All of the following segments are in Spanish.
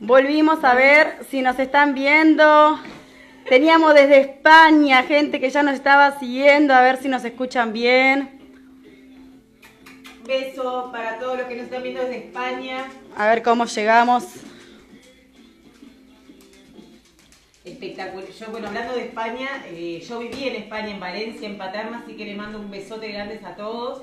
Volvimos a ver si nos están viendo. Teníamos desde España gente que ya nos estaba siguiendo, a ver si nos escuchan bien. Beso para todos los que nos están viendo desde España. A ver cómo llegamos. Espectacular. Yo, bueno, hablando de España, eh, yo viví en España, en Valencia, en Paterna, así que le mando un besote grande a todos.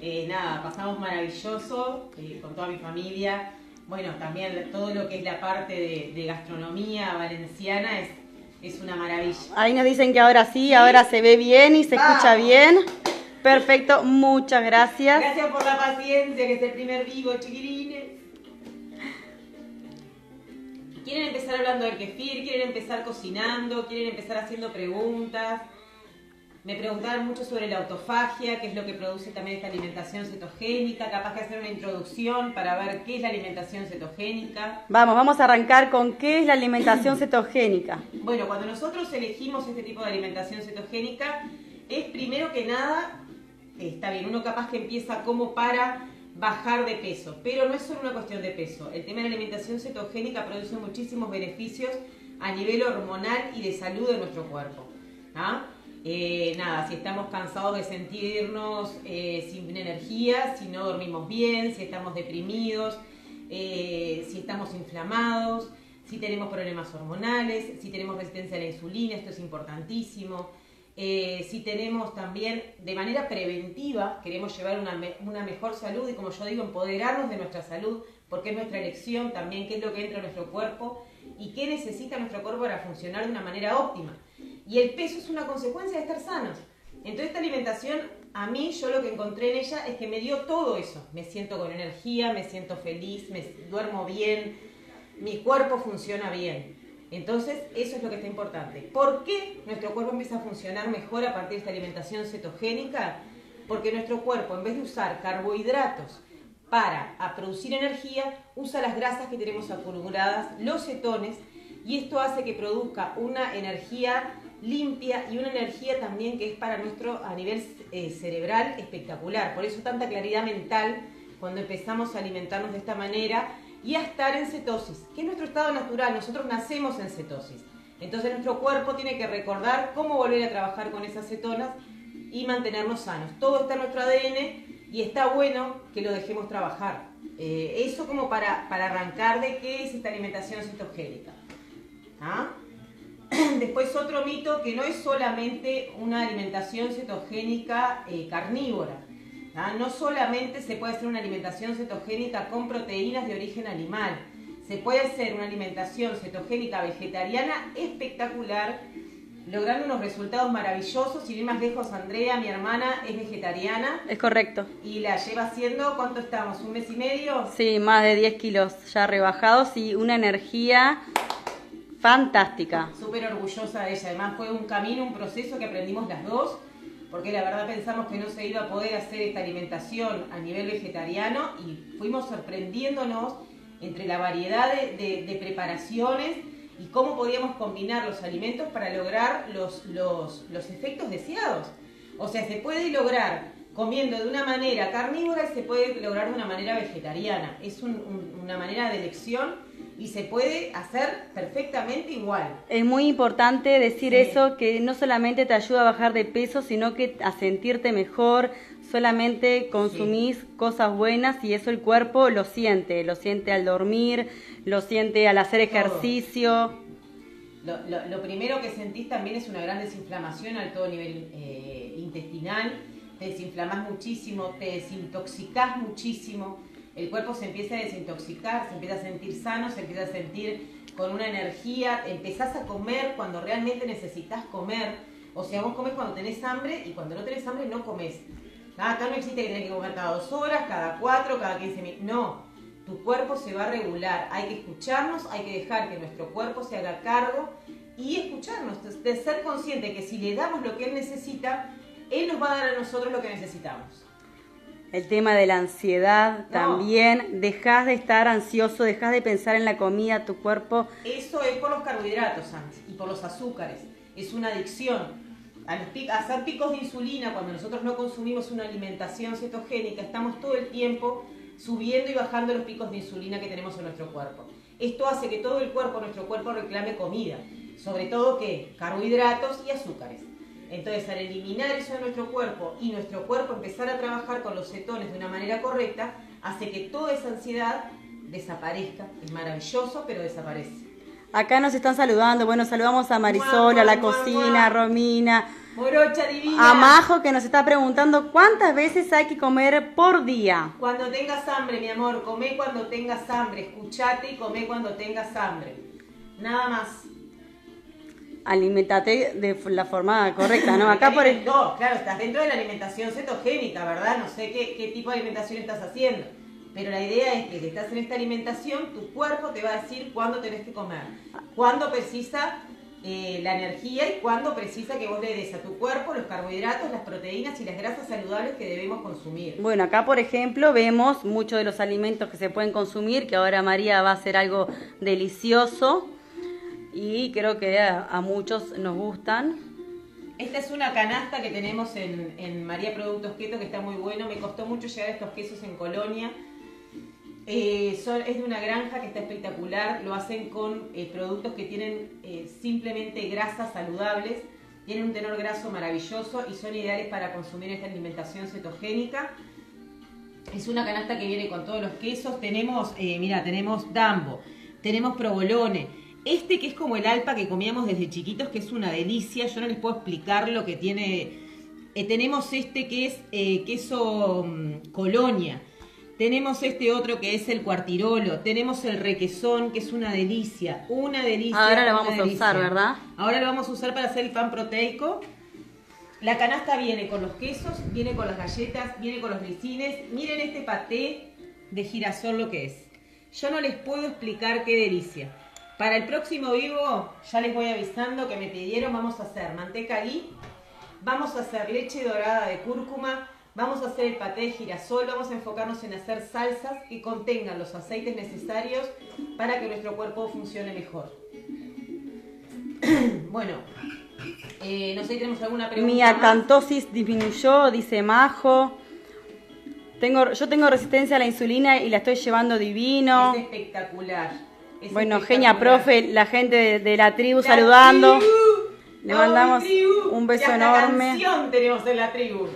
Eh, nada, pasamos maravilloso eh, con toda mi familia. Bueno, también todo lo que es la parte de, gastronomía valenciana es, es, una maravilla. Ahí nos dicen que ahora sí, ahora se ve bien y se escucha bien. Perfecto, muchas gracias. Gracias por la paciencia, que es el primer vivo, chiquilines. ¿Quieren empezar hablando del kefir? ¿Quieren empezar cocinando? ¿Quieren empezar haciendo preguntas? Me preguntaban mucho sobre la autofagia, qué es lo que produce también esta alimentación cetogénica, capaz que hacer una introducción para ver qué es la alimentación cetogénica. Vamos, vamos a arrancar con qué es la alimentación cetogénica. Bueno, cuando nosotros elegimos este tipo de alimentación cetogénica, es primero que nada, está bien, uno capaz que empieza como para bajar de peso, pero no es solo una cuestión de peso. El tema de la alimentación cetogénica produce muchísimos beneficios a nivel hormonal y de salud de nuestro cuerpo. ¿ah? Eh, nada, si estamos cansados de sentirnos eh, sin energía, si no dormimos bien, si estamos deprimidos, eh, si estamos inflamados, si tenemos problemas hormonales, si tenemos resistencia a la insulina, esto es importantísimo. si tenemos también de manera preventiva, queremos llevar una, una, mejor salud y como yo digo, empoderarnos de nuestra salud, porque es nuestra elección también qué es lo que entra en nuestro cuerpo y qué necesita nuestro cuerpo para funcionar de una manera óptima. Y el peso es una consecuencia de estar sanos. Entonces esta alimentación, a mí yo lo que encontré en ella es que me dio todo eso. Me siento con energía, me siento feliz, me duermo bien, mi cuerpo funciona bien. Entonces eso es lo que está importante. ¿Por qué nuestro cuerpo empieza a funcionar mejor a partir de esta alimentación cetogénica? Porque nuestro cuerpo, en vez de usar carbohidratos para producir energía, usa las grasas que tenemos acumuladas, los cetones, y esto hace que produzca una energía limpia y una energía también que es para nuestro a nivel eh, cerebral espectacular. Por eso tanta claridad mental cuando empezamos a alimentarnos de esta manera y a estar en cetosis, que es nuestro estado natural. Nosotros nacemos en cetosis. Entonces nuestro cuerpo tiene que recordar cómo volver a trabajar con esas cetonas y mantenernos sanos. Todo está en nuestro ADN y está bueno que lo dejemos trabajar. Eh, eso como para, para arrancar de qué es esta alimentación cetogénica. ¿Ah? Después otro mito que no es solamente una alimentación cetogénica eh, carnívora. No solamente se puede hacer una alimentación cetogénica con proteínas de origen animal. Se puede hacer una alimentación cetogénica vegetariana espectacular, logrando unos resultados maravillosos. Si bien más lejos, Andrea, mi hermana, es vegetariana. Es correcto. Y la lleva haciendo, ¿cuánto estamos? ¿Un mes y medio? Sí, más de 10 kilos ya rebajados y una energía Fantástica. Súper orgullosa de ella. Además fue un camino, un proceso que aprendimos las dos, porque la verdad pensamos que no se iba a poder hacer esta alimentación a nivel vegetariano y fuimos sorprendiéndonos entre la variedad de, preparaciones y cómo podíamos combinar los alimentos para lograr los, efectos deseados. O sea, se puede lograr comiendo de una manera carnívora y se puede lograr de una manera vegetariana. Es una manera de elección y se puede hacer perfectamente igual. Es muy importante decir eso, que no solamente te ayuda a bajar de peso, sino que a sentirte mejor, solamente consumís cosas buenas y eso el cuerpo lo siente, lo siente al dormir, lo siente al hacer ejercicio. Lo, primero que sentís también es una gran desinflamación al todo nivel eh, intestinal, te desinflamás muchísimo, te desintoxicás muchísimo el cuerpo se empieza a desintoxicar, se empieza a sentir sano, se empieza a sentir con una energía, empezás a comer cuando realmente necesitas comer. O sea, vos comes cuando tenés hambre y cuando no tenés hambre no comes. Acá no existe que tenés que comer cada dos horas, cada cuatro, cada quince minutos. No, tu cuerpo se va a regular. Hay que escucharnos, hay que dejar que nuestro cuerpo se haga cargo y escucharnos, de ser consciente que si le damos lo que él necesita, él nos va a dar a nosotros lo que necesitamos. El tema de la ansiedad también. Dejas de estar ansioso, dejas de pensar en la comida, tu cuerpo. Eso es por los carbohidratos, y por los azúcares. Es una adicción. Al hacer picos de insulina, cuando nosotros no consumimos una alimentación cetogénica, estamos todo el tiempo subiendo y bajando los picos de insulina que tenemos en nuestro cuerpo. Esto hace que todo el cuerpo, nuestro cuerpo reclame comida, sobre todo que carbohidratos y azúcares. Entonces, al eliminar eso de nuestro cuerpo y nuestro cuerpo empezar a trabajar con los cetones de una manera correcta, hace que toda esa ansiedad desaparezca. Es maravilloso, pero desaparece. Acá nos están saludando. Bueno, saludamos a Marisol, a la cocina, a Romina. Morocha divina. A Majo que nos está preguntando cuántas veces hay que comer por día. Cuando tengas hambre, mi amor, come cuando tengas hambre. Escuchate y come cuando tengas hambre. Nada más. Alimentate de la forma correcta, ¿no? Acá por el... No, claro, estás dentro de la alimentación cetogénica, ¿verdad? No sé qué, qué tipo de alimentación estás haciendo. Pero la idea es que si estás en esta alimentación, tu cuerpo te va a decir cuándo tenés que comer, cuándo precisa eh, la energía y cuándo precisa que vos le des a tu cuerpo los carbohidratos, las proteínas y las grasas saludables que debemos consumir. Bueno, acá por ejemplo vemos muchos de los alimentos que se pueden consumir, que ahora María va a hacer algo delicioso y creo que a, muchos nos gustan. Esta es una canasta que tenemos en, María Productos Keto que está muy bueno. Me costó mucho llegar estos quesos en Colonia eh, es de una granja que está espectacular, lo hacen con eh, productos que tienen eh, simplemente grasas saludables, tienen un tenor graso maravilloso y son ideales para consumir esta alimentación cetogénica. Es una canasta que viene con todos los quesos, tenemos, mira, tenemos dambo, tenemos provolone, este que es como el alpa que comíamos desde chiquitos, que es una delicia, yo no les puedo explicar lo que tiene. tenemos este que es queso mm, colonia, tenemos este otro que es el cuartirolo, tenemos el requesón, que es una delicia, una delicia. Ahora lo vamos a usar, ¿verdad? Ahora lo vamos a usar para hacer el pan proteico. La canasta viene con los quesos, viene con las galletas, viene con los glicines. Miren este paté de girasol lo que es. Yo no les puedo explicar qué delicia. Para el próximo vivo, ya les voy avisando que me pidieron, vamos a hacer manteca ghee, vamos a hacer leche dorada de cúrcuma, Vamos a hacer el paté de girasol, vamos a enfocarnos en hacer salsas que contengan los aceites necesarios para que nuestro cuerpo funcione mejor. bueno, eh, no sé si tenemos alguna pregunta. Mi acantosis disminuyó, dice Majo. Tengo, yo tengo resistencia a la insulina y la estoy llevando divino. Es espectacular. Bueno, genia profe, la gente de, la tribu saludando. Le mandamos un beso enorme. canción tenemos en la tribu.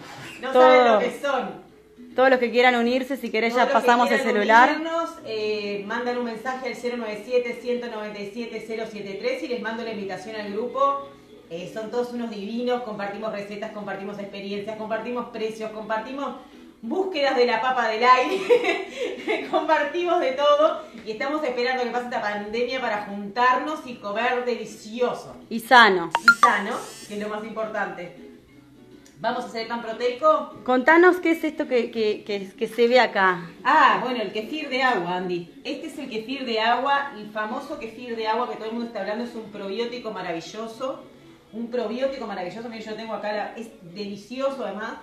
No saben lo que son. Todos los que quieran unirse, si querés ya pasamos el celular. eh, mandan un mensaje al 097-197-073 y les mando la invitación al grupo. Eh, son todos unos divinos, compartimos recetas, compartimos experiencias, compartimos precios, compartimos búsquedas de la papa del aire, compartimos de todo y estamos esperando que pase esta pandemia para juntarnos y comer delicioso. Y sano. Y sano, que es lo más importante. ¿Vamos a hacer pan proteico? Contanos qué es esto que, que, se ve acá. Ah, bueno, el kefir de agua, Andy. Este es el kefir de agua, el famoso kefir de agua que todo el mundo está hablando, es un probiótico maravilloso. Un probiótico maravilloso, que yo tengo acá, es delicioso además.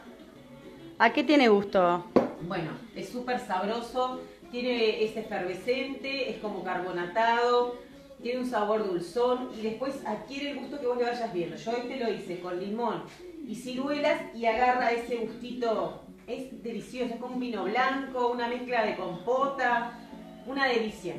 ¿A qué tiene gusto? Bueno, es súper sabroso, tiene, es efervescente, es como carbonatado, tiene un sabor dulzón y después adquiere el gusto que vos le vayas viendo. Yo este lo hice con limón, y ciruelas y agarra ese gustito. Es delicioso, es como un vino blanco, una mezcla de compota, una delicia.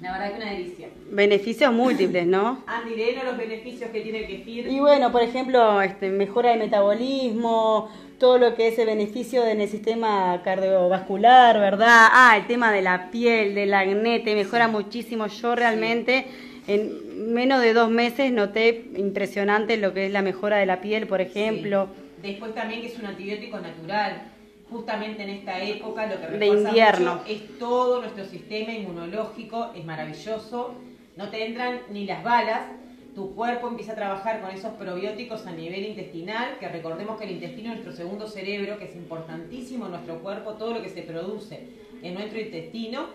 La verdad que una delicia. Beneficios múltiples, ¿no? Andy, léenos los beneficios que tiene el kefir. Y bueno, por ejemplo, este, mejora el metabolismo, todo lo que es el beneficio en el sistema cardiovascular, ¿verdad? Ah, el tema de la piel, del acné, te mejora muchísimo. Yo realmente en menos de dos meses noté impresionante lo que es la mejora de la piel, por ejemplo. Después también que es un antibiótico natural. Justamente en esta época lo que invierno es todo nuestro sistema inmunológico, es maravilloso. No te entran ni las balas, tu cuerpo empieza a trabajar con esos probióticos a nivel intestinal, que recordemos que el intestino es nuestro segundo cerebro, que es importantísimo en nuestro cuerpo, todo lo que se produce en nuestro intestino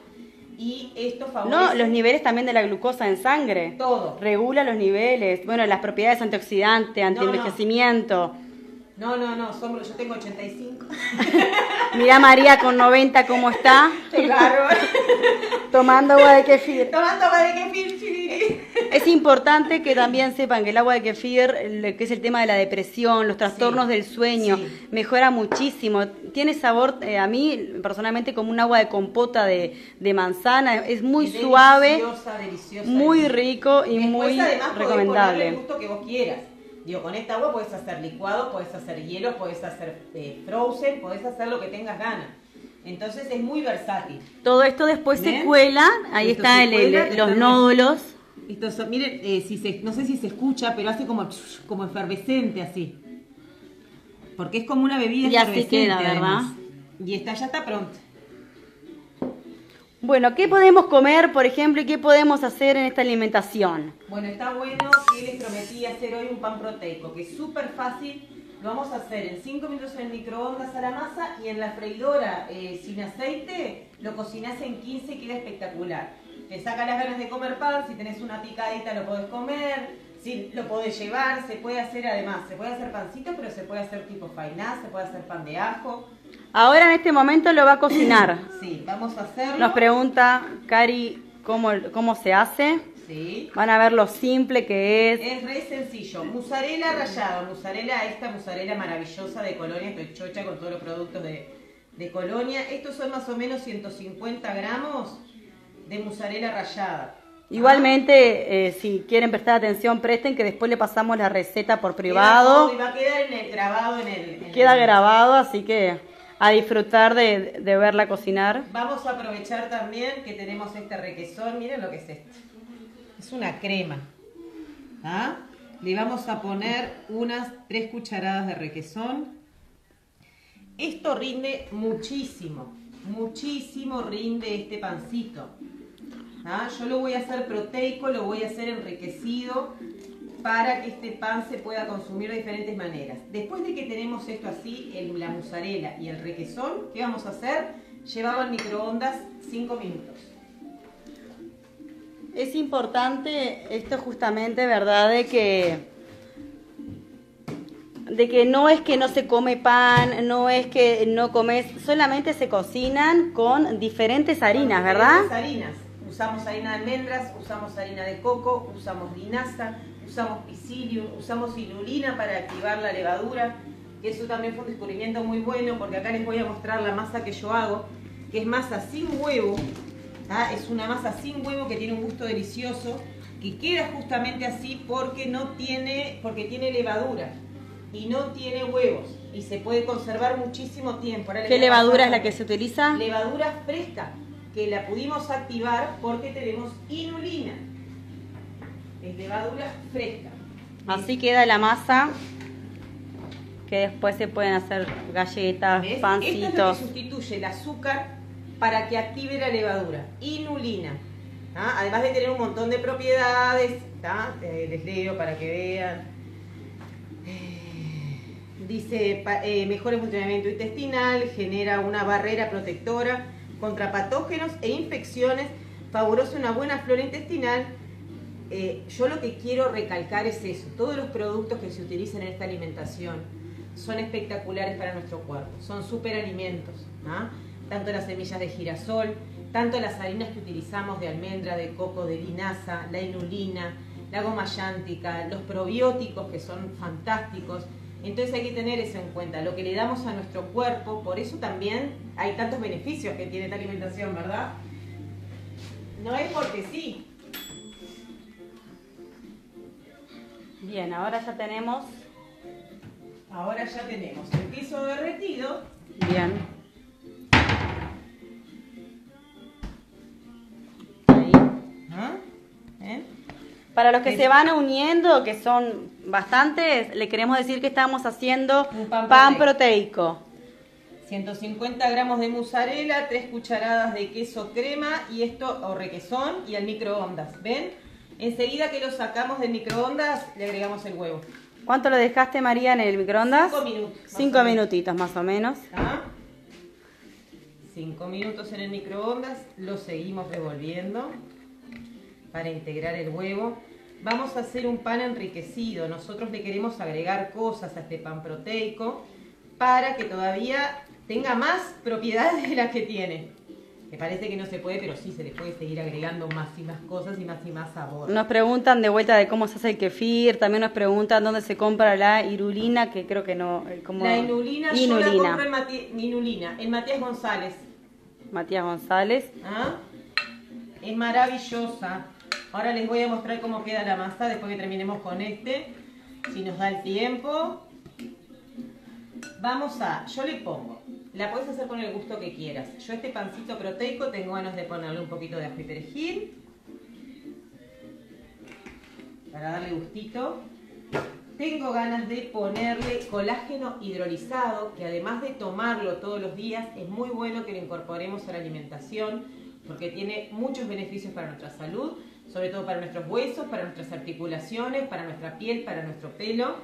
y esto favorece... No, los niveles también de la glucosa en sangre. Todo. Regula los niveles, bueno, las propiedades antioxidantes, antienvejecimiento. No, no, no, somos, yo tengo 85. Mira María con 90 cómo está. Claro. Tomando agua de kefir. Tomando agua de kefir, chiriri. Es importante que también sepan que el agua de kefir, que es el tema de la depresión, los trastornos Sí, del sueño, sí. mejora muchísimo. Tiene sabor, eh, a mí personalmente, como un agua de compota de, de manzana. Es muy suave, Deliciosa, deliciosa. muy rico y Después, muy además, recomendable. el gusto que vos quieras. Digo, con esta agua puedes hacer licuado, puedes hacer hielo, puedes hacer eh, frozen, puedes hacer lo que tengas ganas. Entonces es muy versátil. Todo esto después se cuela, ahí Esto está el- cuela, el- los estamos- nódulos. Estos son- miren, eh, si se, no sé si se escucha, pero hace como, como efervescente así. Porque es como una bebida Y así efervescente, queda, ¿verdad? además. Y esta ya está pronta. Bueno, ¿qué podemos comer, por ejemplo, y qué podemos hacer en esta alimentación? Bueno, está bueno que les prometí hacer hoy un pan proteico, que es súper fácil. Lo vamos a hacer en 5 minutos en el microondas a la masa y en la freidora eh, sin aceite lo cocinás en 15 y queda espectacular. Te saca las ganas de comer pan, si tenés una picadita lo podés comer, si lo podés llevar, se puede hacer además, se puede hacer pancito, pero se puede hacer tipo fainá, se puede hacer pan de ajo. Ahora en este momento lo va a cocinar. Sí, vamos a hacerlo. Nos pregunta Cari cómo, cómo se hace. Sí. Van a ver lo simple que es. Es re sencillo. Musarela rallada, musarela, esta musarela maravillosa de Colonia, estoy chocha con todos los productos de, de Colonia. Estos son más o menos 150 gramos de musarela rallada. Igualmente, eh, si quieren prestar atención, presten que después le pasamos la receta por Queda privado. todo Y va a quedar en el, grabado en el... en Queda el- grabado, así que a disfrutar de, de verla cocinar. Vamos a aprovechar también que tenemos este requesón. Miren lo que es esto. Es una crema. ¿Ah? Le vamos a poner unas 3 cucharadas de requesón. Esto rinde muchísimo. Muchísimo rinde este pancito. ¿Ah? Yo lo voy a hacer proteico, lo voy a hacer enriquecido para que este pan se pueda consumir de diferentes maneras. Después de que tenemos esto así, el- la mozzarella y el requesón, ¿qué vamos a hacer? Llevarlo al microondas 5 minutos. Es importante esto justamente, ¿verdad? De que de que no es que no se come pan, no es que no comes, solamente se cocinan con diferentes harinas, Con ¿verdad? diferentes harinas. Usamos harina de almendras, usamos harina de coco, usamos linaza, usamos psyllium, usamos inulina para activar la levadura, que eso también fue un descubrimiento muy bueno, porque acá les voy a mostrar la masa que yo hago, que es masa sin huevo, ¿tá? es una masa sin huevo que tiene un gusto delicioso, que queda justamente así porque no tiene, porque tiene levadura y no tiene huevos y se puede conservar muchísimo tiempo. Ahora ¿Qué levadura es la que se utiliza? levadura fresca que la pudimos activar porque tenemos inulina. Es levadura fresca. Así queda la masa que después se pueden hacer galletas, ¿Ves? Esto es lo que pancitos. sustituye el azúcar para que active la levadura. Inulina. ¿tá? Además de tener un montón de propiedades. Eh, les leo para que vean. Eh, Dice, eh, mejora el funcionamiento intestinal, genera una barrera protectora contra patógenos e infecciones, favorece una buena flora intestinal. Eh, yo lo que quiero recalcar es eso, todos los productos que se utilizan en esta alimentación son espectaculares para nuestro cuerpo, son superalimentos, ¿ah? tanto las semillas de girasol, tanto las harinas que utilizamos de almendra, de coco, de linaza, la inulina, la goma llántica, los probióticos que son fantásticos. Entonces hay que tener eso en cuenta, lo que le damos a nuestro cuerpo, por eso también hay tantos beneficios que tiene esta alimentación, ¿verdad? No es porque sí. Bien, ahora ya tenemos. Ahora ya tenemos el queso derretido. Bien. Ahí. ¿Ah? ¿Eh? Para los que se van uniendo, que son bastantes, le queremos decir que estamos haciendo Un pan pan, proteico. proteico. 150 gramos de mozzarella, 3 cucharadas de queso crema y esto, o requesón, y al microondas. ¿Ven? Enseguida que lo sacamos del microondas, le agregamos el huevo. ¿Cuánto lo dejaste, María, en el microondas? Cinco minutos. Cinco minutitos más o menos. ¿Está? 5 minutos en el microondas, lo seguimos revolviendo para integrar el huevo. vamos a hacer un pan enriquecido. Nosotros le queremos agregar cosas a este pan proteico para que todavía tenga más propiedades de las que tiene. Parece que no se puede, pero sí se le puede seguir agregando más y más cosas y más y más sabor. Nos preguntan de vuelta de cómo se hace el kefir, también nos preguntan dónde se compra la irulina, que creo que no... eh, Como... La inulina, yo la compro en, Mati- inulina, en Matías González. Matías González. ¿Ah? Es maravillosa. Ahora les voy a mostrar cómo queda la masa después que terminemos con este. Si nos da el tiempo. Vamos a, yo le pongo, la puedes hacer con el gusto que quieras. Yo este pancito proteico tengo ganas de ponerle un poquito de ajo y perejil. Para darle gustito. Tengo ganas de ponerle colágeno hidrolizado, que además de tomarlo todos los días, es muy bueno que lo incorporemos a la alimentación, porque tiene muchos beneficios para nuestra salud, sobre todo para nuestros huesos, para nuestras articulaciones, para nuestra piel, para nuestro pelo.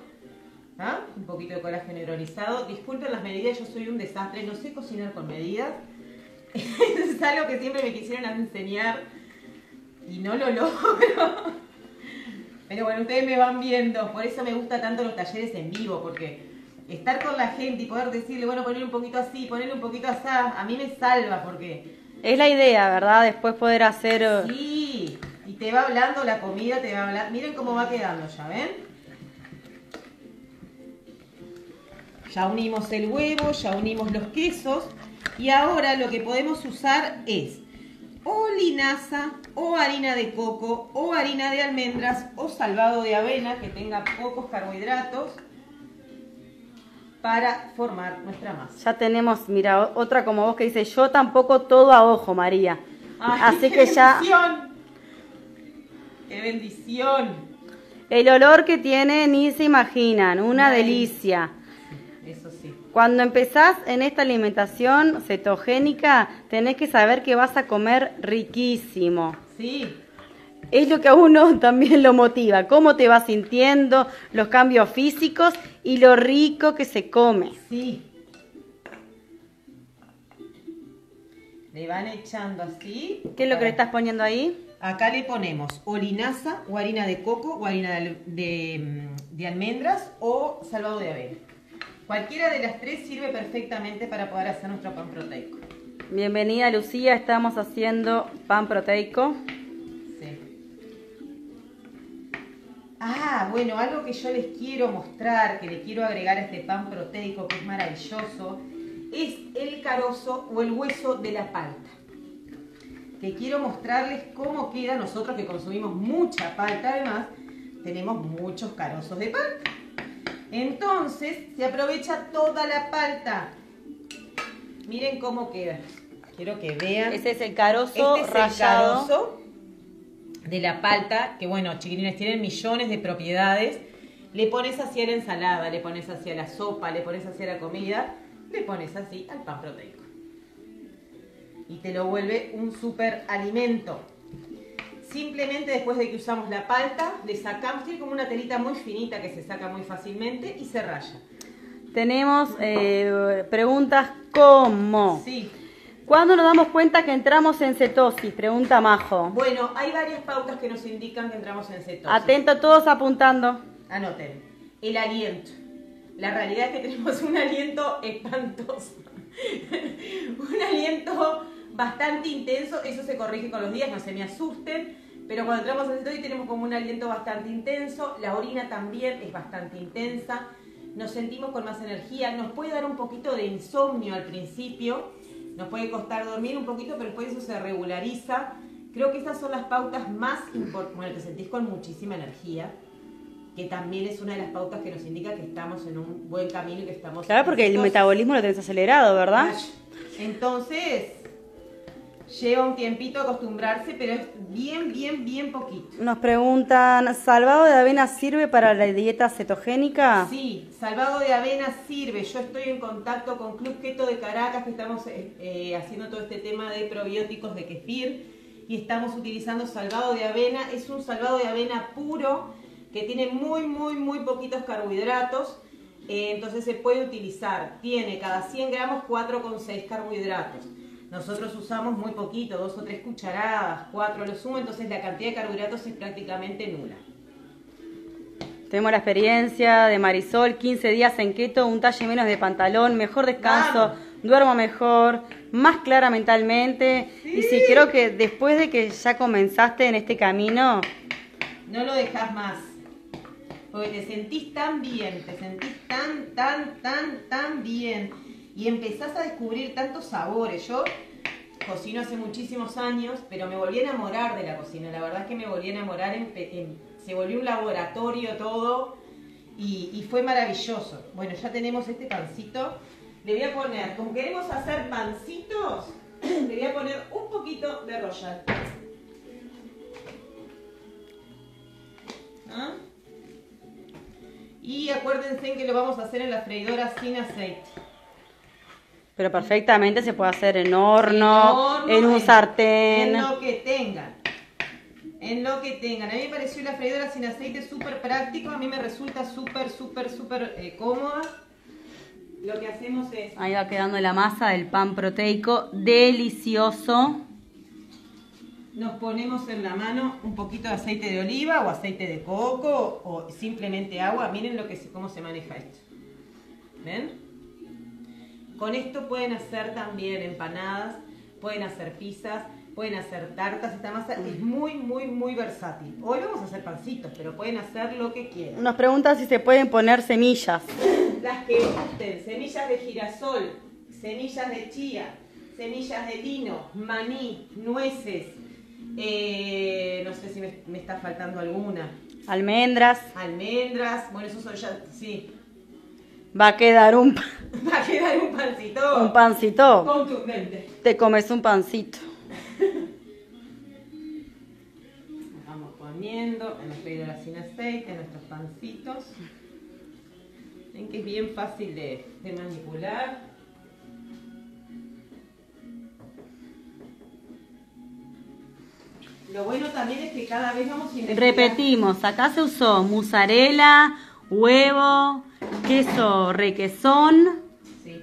¿Ah? Un poquito de colágeno hidrolizado. Disculpen las medidas, yo soy un desastre, no sé cocinar con medidas. es algo que siempre me quisieron enseñar y no lo logro. Pero bueno, ustedes me van viendo, por eso me gusta tanto los talleres en vivo, porque estar con la gente y poder decirle, bueno, ponerle un poquito así, ponerle un poquito así, a mí me salva, porque Es la idea, ¿verdad? Después poder hacer... sí, y te va hablando la comida, te va hablando, miren cómo va quedando ya, ¿ven? Ya unimos el huevo, ya unimos los quesos, y ahora lo que podemos usar es o linaza, o harina de coco, o harina de almendras, o salvado de avena que tenga pocos carbohidratos para formar nuestra masa. Ya tenemos, mira, otra como vos que dice, yo tampoco todo a ojo, María. Ay, Así qué que ya bendición. ¡Qué bendición! el olor que tiene ni se imaginan, una Ay. delicia. Cuando empezás en esta alimentación cetogénica, tenés que saber que vas a comer riquísimo. Sí, Es lo que a uno también lo motiva, cómo te vas sintiendo, los cambios físicos y lo rico que se come. sí. Le van echando así. ¿Qué es lo que le estás poniendo ahí? Acá le ponemos o linaza, o harina de coco, o harina de, de, mm, de almendras, o salvado de avena. Cualquiera de las tres sirve perfectamente para poder hacer nuestro pan proteico. Bienvenida Lucía, estamos haciendo pan proteico. Sí. Ah, bueno, algo que yo les quiero mostrar, que le quiero agregar a este pan proteico, que es maravilloso, es el carozo o el hueso de la palta. Que quiero mostrarles cómo queda nosotros que consumimos mucha palta, además, tenemos muchos carozos de palta. Entonces, se aprovecha toda la palta. Miren cómo queda. Quiero que vean. Ese es el carozo Este es el carozo de la palta, que bueno, chiquilines, tienen millones de propiedades. Le pones así a la ensalada, le pones así a la sopa, le pones así a la comida, le pones así al pan proteico. Y te lo vuelve un super alimento. Simplemente después de que usamos la palta, le sacamos, tiene como una telita muy finita que se saca muy fácilmente y se raya. Tenemos eh, preguntas como, Sí. ¿cuándo nos damos cuenta que entramos en cetosis? Pregunta Majo. Bueno, hay varias pautas que nos indican que entramos en cetosis. Atento todos apuntando. Anoten. El aliento. La realidad es que tenemos un aliento espantoso. un aliento bastante intenso. Eso se corrige con los días, no se me asusten. Pero cuando entramos en cetosis tenemos como un aliento bastante intenso. La orina también es bastante intensa. Nos sentimos con más energía. Nos puede dar un poquito de insomnio al principio. Nos puede costar dormir un poquito, pero después eso se regulariza. Creo que estas son las pautas más importantes. Bueno, te sentís con muchísima energía que también es una de las pautas que nos indica que estamos en un buen camino y que estamos... Claro, porque el metabolismo lo tenés acelerado, ¿verdad? Entonces, lleva un tiempito acostumbrarse, pero es bien, bien, bien poquito. Nos preguntan, ¿salvado de avena sirve para la dieta cetogénica? Sí, salvado de avena sirve. Yo estoy en contacto con Club Keto de Caracas, que estamos eh, eh, haciendo todo este tema de probióticos de kefir y estamos utilizando salvado de avena. Es un salvado de avena puro que tiene muy, muy, muy poquitos carbohidratos. Eh, entonces se puede utilizar. Tiene cada 100 gramos 4,6 carbohidratos. Nosotros usamos muy poquito, dos o tres cucharadas, cuatro lo sumo, entonces la cantidad de carbohidratos es prácticamente nula. Tenemos la experiencia de Marisol, 15 días en keto, un talle menos de pantalón, mejor descanso, Vamos. duermo mejor, más clara mentalmente. Y sí, creo que después de que ya comenzaste en este camino, No lo dejas más. Porque te sentís tan bien, te sentís tan, tan, tan, tan bien. Y empezás a descubrir tantos sabores. Yo cocino hace muchísimos años, pero me volví a enamorar de la cocina. La verdad es que me volví a enamorar, en, en- se volvió un laboratorio todo. Y, y fue maravilloso. Bueno, ya tenemos este pancito. Le voy a poner, como queremos hacer pancitos, le voy a poner un poquito de royal. ¿Ah? Y acuérdense que lo vamos a hacer en la freidora sin aceite. Pero perfectamente se puede hacer en horno, horno, en un en- sartén. En lo que tengan. En lo que tengan. A mí me pareció la freidora sin aceite súper práctico. A mí me resulta súper, súper, súper eh, cómoda. Lo que hacemos es... Ahí va quedando la masa del pan proteico, delicioso. Nos ponemos en la mano un poquito de aceite de oliva o aceite de coco o simplemente agua. Miren lo que cómo se maneja esto. ¿Ven? Con esto pueden hacer también empanadas, pueden hacer pizzas, pueden hacer tartas. Esta masa es muy, muy, muy versátil. Hoy vamos a hacer pancitos, pero pueden hacer lo que quieran. Nos preguntan si se pueden poner semillas. Las que gusten, semillas de girasol, semillas de chía, semillas de lino, maní, nueces, eh, no sé si me, me está faltando alguna, Almendras. almendras, bueno, eso son ya, sí, Va a quedar un, va a quedar un pancito un pancito. contundente. Te comes un pancito. Vamos poniendo en la freidora sin aceite nuestros pancitos. Ven que es bien fácil de, de manipular. Lo bueno también es que cada vez vamos a Repetimos, acá se usó mozzarella, huevo, queso requesón, Sí.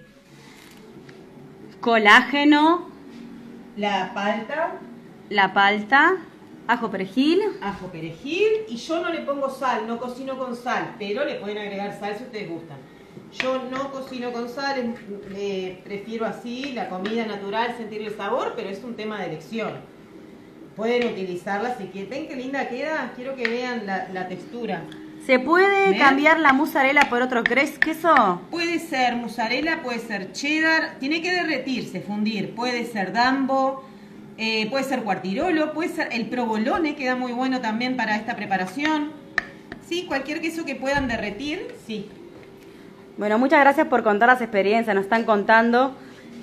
colágeno, La palta, la palta, ajo perejil. ajo perejil y yo no le pongo sal, no cocino con sal, pero le pueden agregar sal si ustedes gustan. Yo no cocino con sal, le prefiero así, la comida natural, sentir el sabor, pero es un tema de elección. Pueden utilizarla si quieren. ¿Ven qué linda queda? Quiero que vean la, la textura. ¿Se puede ¿Ven? cambiar la mozzarella por otro queso? Puede ser mozzarella, puede ser cheddar, tiene que derretirse, fundir. Puede ser dambo, eh, puede ser cuartirolo, puede ser el provolone, queda muy bueno también para esta preparación. Sí, cualquier queso que puedan derretir, sí. Bueno, muchas gracias por contar las experiencias, nos están contando.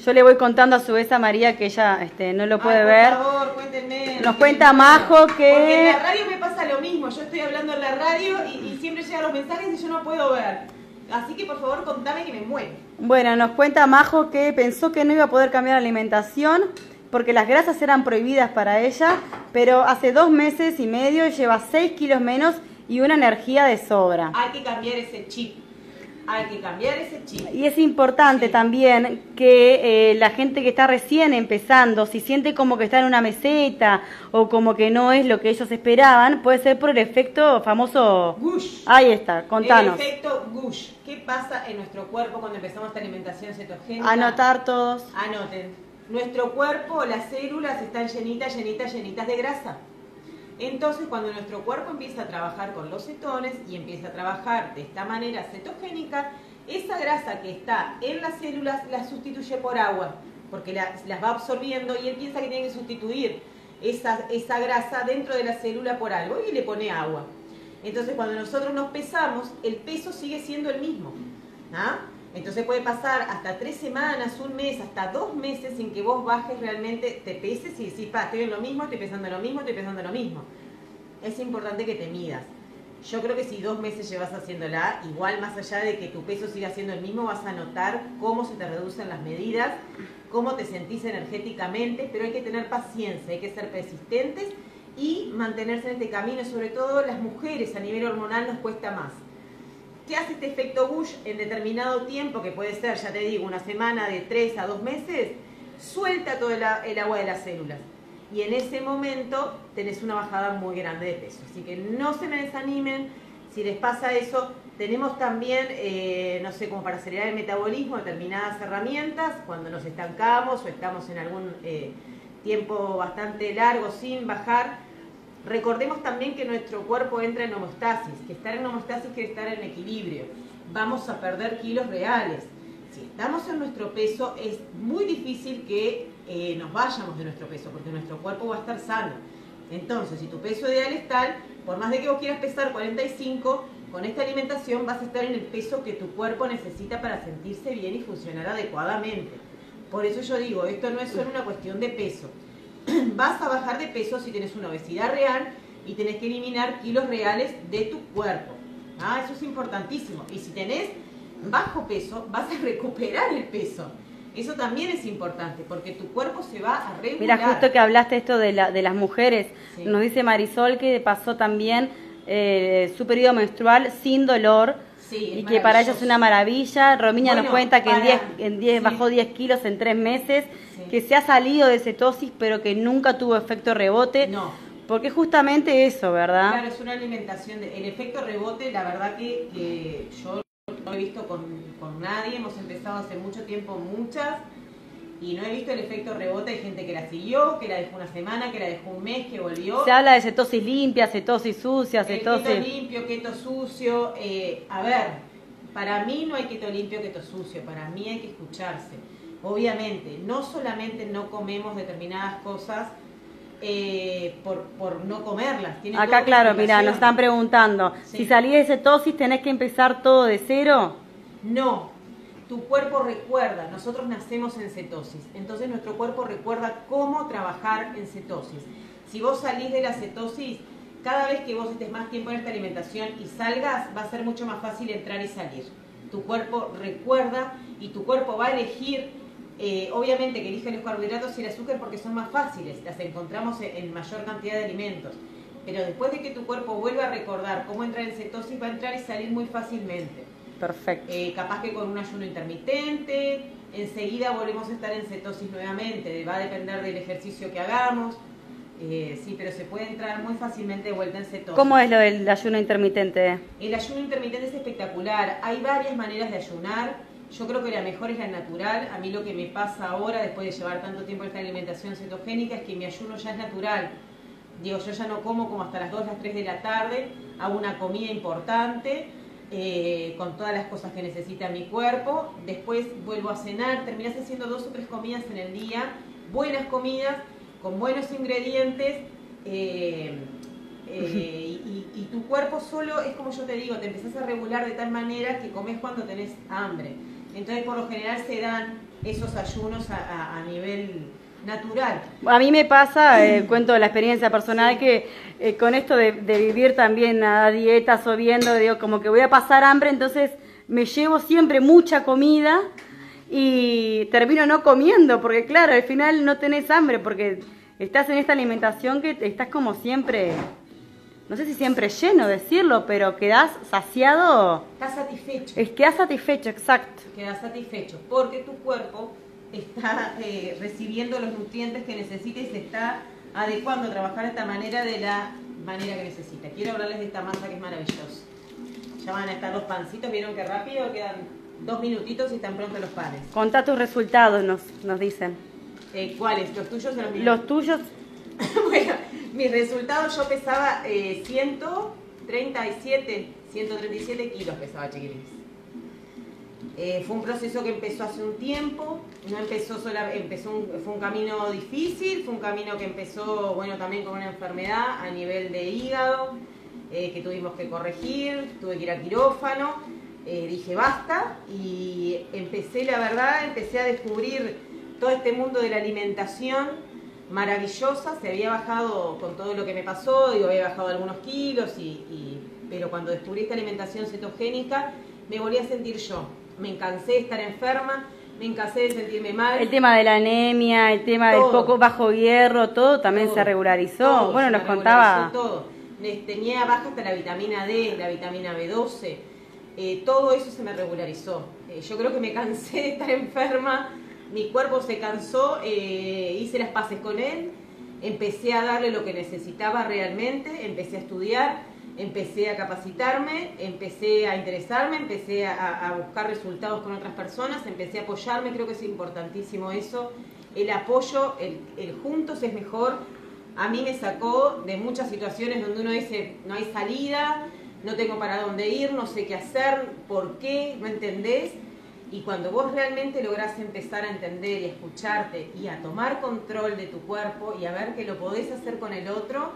Yo le voy contando a su vez a María que ella este, no lo puede Ay, ver. Por favor, cuéntenme. Nos cuenta Majo que- Porque en la radio me pasa lo mismo. Yo estoy hablando en la radio y, y siempre llegan los mensajes y yo no puedo ver. Así que por favor contame que me muero. Bueno, nos cuenta Majo que pensó que no iba a poder cambiar la alimentación porque las grasas eran prohibidas para ella, pero hace dos meses y medio lleva 6 kilos menos y una energía de sobra. Hay que cambiar ese chip. Hay que cambiar ese chip. Y es importante Sí. también que eh, la gente que está recién empezando, si siente como que está en una meseta o como que no es lo que ellos esperaban, puede ser por el efecto famoso... Gush. Ahí está, contanos. El efecto Gush. ¿Qué pasa en nuestro cuerpo cuando empezamos esta alimentación cetogénica? Anotar todos. Anoten. Nuestro cuerpo, las células están llenitas, llenitas, llenitas de grasa. Entonces, cuando nuestro cuerpo empieza a trabajar con los cetones y empieza a trabajar de esta manera cetogénica, esa grasa que está en las células la sustituye por agua, porque la- las va absorbiendo y él piensa que tiene que sustituir esa, esa grasa dentro de la célula por algo y le pone agua. Entonces, cuando nosotros nos pesamos, el peso sigue siendo el mismo. ¿ah? Entonces puede pasar hasta tres semanas, un mes, hasta dos meses sin que vos bajes realmente, te peses y decís, pa, estoy en lo mismo, estoy pesando lo mismo, estoy pesando lo mismo. Es importante que te midas. Yo creo que si dos meses llevas haciéndola, igual más allá de que tu peso siga siendo el mismo, vas a notar cómo se te reducen las medidas, cómo te sentís energéticamente, pero hay que tener paciencia, hay que ser persistentes y mantenerse en este camino, sobre todo las mujeres a nivel hormonal nos cuesta más. ¿Qué hace este efecto Bush en determinado tiempo, que puede ser, ya te digo, una semana de 3 a 2 meses? Suelta todo el agua de las células. Y en ese momento tenés una bajada muy grande de peso. Así que no se me desanimen. Si les pasa eso, tenemos también, eh, no sé, como para acelerar el metabolismo, determinadas herramientas cuando nos estancamos o estamos en algún eh, tiempo bastante largo sin bajar. Recordemos también que nuestro cuerpo entra en homostasis, que estar en homostasis quiere estar en equilibrio. Vamos a perder kilos reales. Si estamos en nuestro peso, es muy difícil que eh, nos vayamos de nuestro peso, porque nuestro cuerpo va a estar sano. Entonces, si tu peso ideal es tal, por más de que vos quieras pesar 45, con esta alimentación vas a estar en el peso que tu cuerpo necesita para sentirse bien y funcionar adecuadamente. Por eso yo digo, esto no es solo una cuestión de peso. Vas a bajar de peso si tienes una obesidad real y tenés que eliminar kilos reales de tu cuerpo. Ah, eso es importantísimo. Y si tenés bajo peso, vas a recuperar el peso. Eso también es importante porque tu cuerpo se va a regular. Mira, justo que hablaste esto de, la, de las mujeres, nos dice Marisol que pasó también eh, su periodo menstrual sin dolor. Y que para ella es una maravilla. Romiña nos cuenta que en 10 en bajó 10 kilos en 3 meses, que se ha salido de cetosis pero que nunca tuvo efecto rebote. No. Porque justamente eso, ¿verdad? Claro, es una alimentación. el efecto rebote, la verdad que, que yo no he visto con, con nadie. Hemos empezado hace mucho tiempo muchas y no he visto el efecto rebote. Hay gente que la siguió, que la dejó una semana, que la dejó un mes, que volvió. Se habla de cetosis limpia, cetosis sucia, cetosis. keto limpio, keto sucio. Eh, a ver, para mí no hay keto limpio, keto sucio. Para mí hay que escucharse. Obviamente, no solamente no comemos determinadas cosas. Eh, por, por, no comerlas. Acá, claro, mira, nos están preguntando, si salís de cetosis, ¿tenés que empezar todo de cero? No, tu cuerpo recuerda, nosotros nacemos en cetosis, entonces nuestro cuerpo recuerda cómo trabajar en cetosis. Si vos salís de la cetosis, cada vez que vos estés más tiempo en esta alimentación y salgas, va a ser mucho más fácil entrar y salir. Tu cuerpo recuerda y tu cuerpo va a elegir, eh, obviamente que elige los carbohidratos y el azúcar porque son más fáciles, las encontramos en mayor cantidad de alimentos. Pero después de que tu cuerpo vuelva a recordar cómo entrar en cetosis, va a entrar y salir muy fácilmente. Perfecto. Eh, capaz que con un ayuno intermitente, enseguida volvemos a estar en cetosis nuevamente, va a depender del ejercicio que hagamos. Eh, sí, pero se puede entrar muy fácilmente de vuelta en cetosis. ¿Cómo es lo del ayuno intermitente? El ayuno intermitente es espectacular. Hay varias maneras de ayunar. Yo creo que la mejor es la natural. A mí lo que me pasa ahora, después de llevar tanto tiempo esta alimentación cetogénica, es que mi ayuno ya es natural. Digo, yo ya no como como hasta las 2, las 3 de la tarde, hago una comida importante eh, con todas las cosas que necesita mi cuerpo. Después vuelvo a cenar, terminas haciendo dos o tres comidas en el día, buenas comidas, con buenos ingredientes. Eh, eh, y, tu cuerpo solo es como yo te digo, te empezás a regular de tal manera que comes cuando tenés hambre. Entonces, por lo general se dan esos ayunos a nivel natural. A mí me pasa, eh, cuento la experiencia personal, que eh, con esto de, vivir también a dietas o viendo, digo, como que voy a pasar hambre, entonces me llevo siempre mucha comida y termino no comiendo, porque claro, al final no tenés hambre, porque estás en esta alimentación que estás como siempre, no sé si siempre lleno decirlo, pero quedás saciado. Estás satisfecho. Es, quedás satisfecho, exacto. Quedás satisfecho, porque tu cuerpo está eh, recibiendo los nutrientes que necesita y se está adecuando a trabajar de esta manera de la manera que necesita. Quiero hablarles de esta masa que es maravillosa. Ya van a estar los pancitos, vieron que rápido, quedan dos minutitos y están prontos los panes. Contá tus resultados, nos, nos dicen. Eh, ¿Cuáles? ¿Los tuyos o los míos? Los tuyos. bueno, mis resultados yo pesaba 137, eh, 137 kilos pesaba, chiquilines. Eh, fue un proceso que empezó hace un tiempo, no empezó sola, empezó fue un camino difícil, fue un camino que empezó, bueno, también con una enfermedad a nivel de hígado, eh, que tuvimos que corregir, tuve que ir a quirófano, eh, dije basta y empecé, la verdad, empecé a descubrir todo este mundo de la alimentación maravillosa, se había bajado con todo lo que me pasó, digo, había bajado algunos kilos, y, pero cuando descubrí esta alimentación cetogénica, me volví a sentir yo, me cansé de estar enferma, me cansé de sentirme mal. El tema de la anemia, el tema del poco bajo hierro, todo también se regularizó. bueno, nos contaba. Todo. Tenía baja hasta la vitamina D, la vitamina B12. Eh, todo eso se me regularizó. Eh, yo creo que me cansé de estar enferma, mi cuerpo se cansó, eh, hice las paces con él, empecé a darle lo que necesitaba realmente, empecé a estudiar empecé a capacitarme, empecé a interesarme, empecé a, buscar resultados con otras personas, empecé a apoyarme, creo que es importantísimo eso. El apoyo, el, el juntos es mejor. A mí me sacó de muchas situaciones donde uno dice, no hay salida, no tengo para dónde ir, no sé qué hacer, por qué, no entendés. Y cuando vos realmente lográs empezar a entender y a escucharte y a tomar control de tu cuerpo y a ver que lo podés hacer con el otro,